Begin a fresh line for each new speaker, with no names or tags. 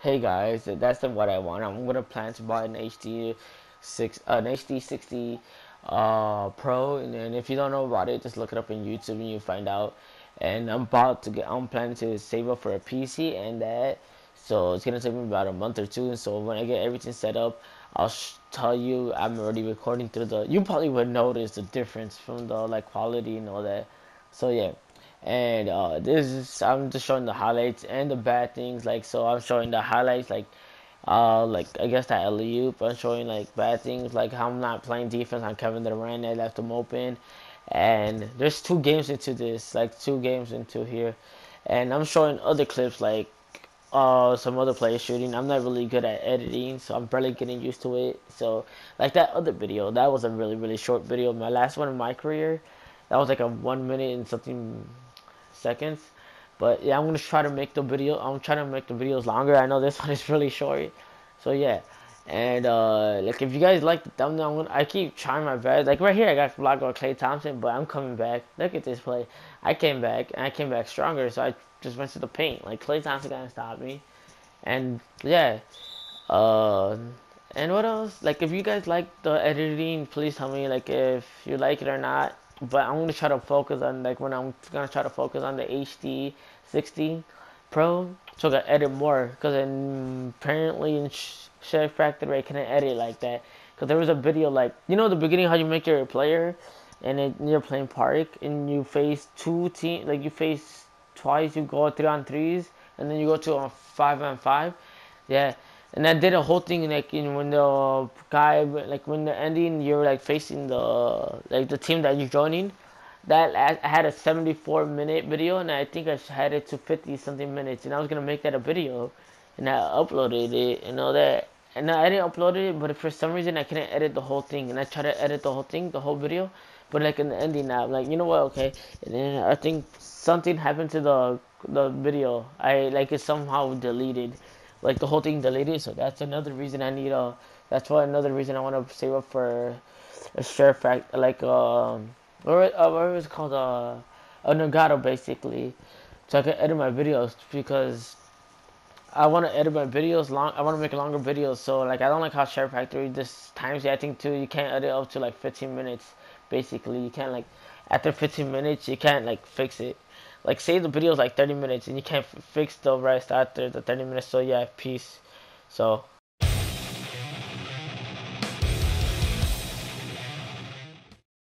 hey guys, that's the what I want. I'm gonna plan to buy an HD six, an HD sixty uh, Pro, and, and if you don't know about it, just look it up on YouTube and you find out. And I'm about to get, I'm planning to save up for a PC and that, so it's gonna take me about a month or two. and So when I get everything set up, I'll tell you I'm already recording through the. You probably would notice the difference from the like quality and all that. So yeah and uh, this is I'm just showing the highlights and the bad things. Like so, I'm showing the highlights, like uh, like I guess that alley. I'm showing like bad things, like how I'm not playing defense on Kevin Durant. I left him open, and there's two games into this, like two games into here, and I'm showing other clips like uh some other players shooting. I'm not really good at editing, so I'm barely getting used to it. So like that other video, that was a really really short video. My last one in my career, that was like a one minute and something seconds. But yeah, I'm gonna try to make the video. I'm trying to make the videos longer. I know this one is really short, so yeah. And uh, like if you guys like the thumbnail, gonna, i keep trying my best. Like right here, I got vlog on Klay Thompson, but I'm coming back. Look at this play. I came back and I came back stronger. So I just went to the paint. Like Klay Thompson gonna stop me. And yeah. Uh, and what else? Like if you guys like the editing, please tell me like if you like it or not but I'm gonna try to focus on like when I'm gonna try to focus on the HD 60 Pro, so I can edit more. Because apparently in Share Factory I can't edit like that. Because there was a video like you know the beginning how you make your player, and it, you're playing Park and you face two team like you face twice. You go three on threes and then you go to a five on five. Yeah, and I did a whole thing like in when the guy like when the ending you're like facing the like the team that you're joining. That I had a 74 minute video and I think I had it to 50 something minutes and I was gonna make that a video and I uploaded it and all that. And I didn't upload it but for some reason I couldn't edit the whole thing and I tried to edit the whole thing the whole video but like in the ending now I'm like you know what? Okay. And then I think something happened to the the video. I like it somehow deleted like the whole thing deleted. So that's another reason I need a. That's why another reason I want to save up for a share fact like um or uh, what was called uh an Elgato basically, so I can edit my videos because I want to edit my videos long. I want to make longer videos. So like I don't like how Share Factory this times. I think too you can't edit up to like 15 minutes. Basically, you can't like after 15 minutes you can't like fix it like say the video is like 30 minutes and you can't fix the rest after the 30 minutes so yeah peace. So